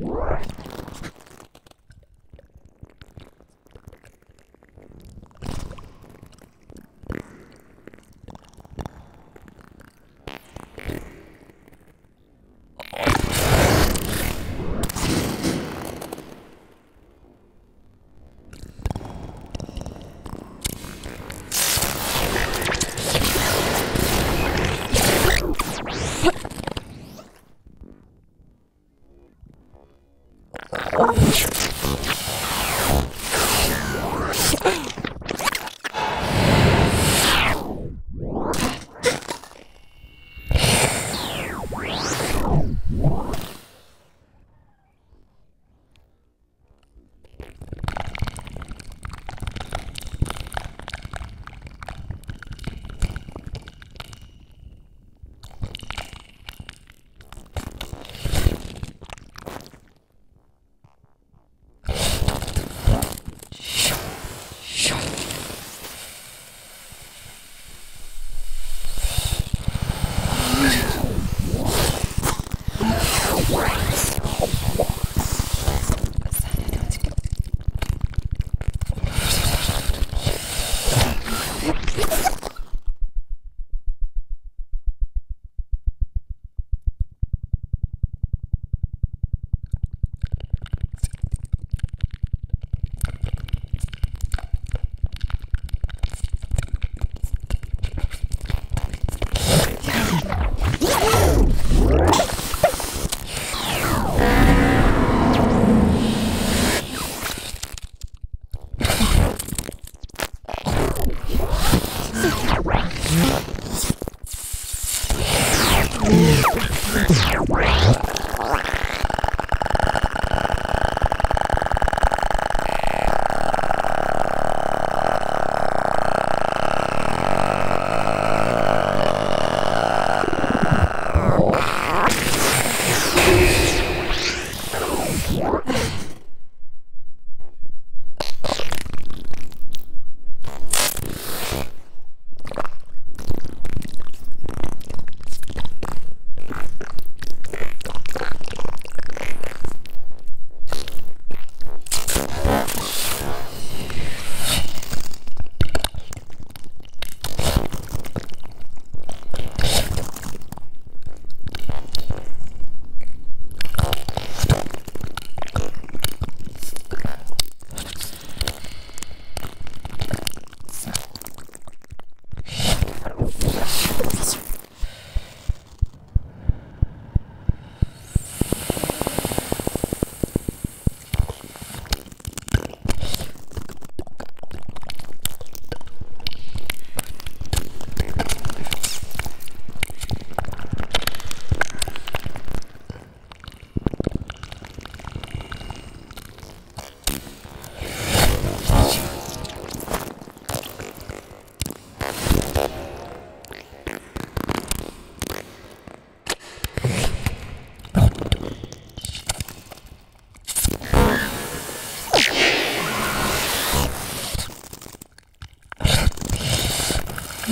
Ah! Oh,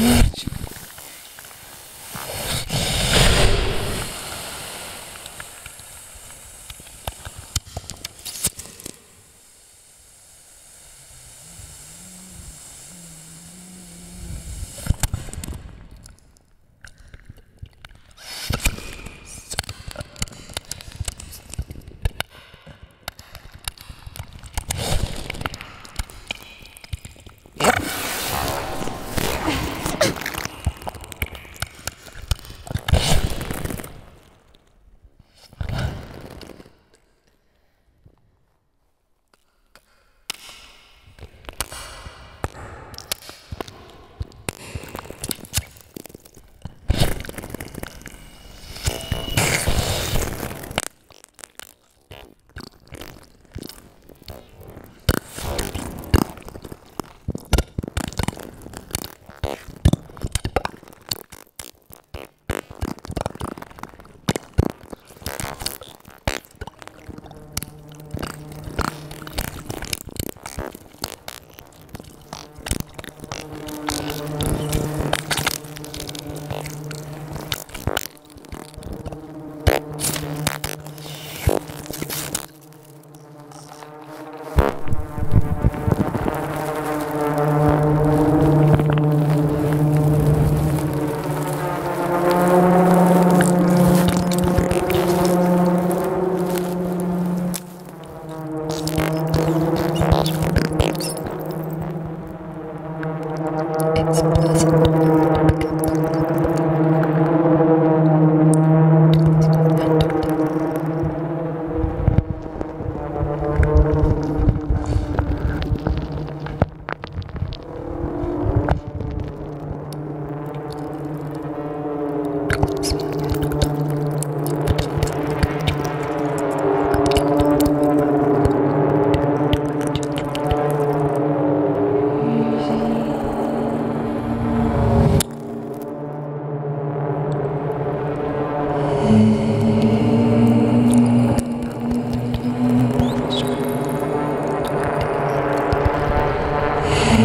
Yeah.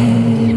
light.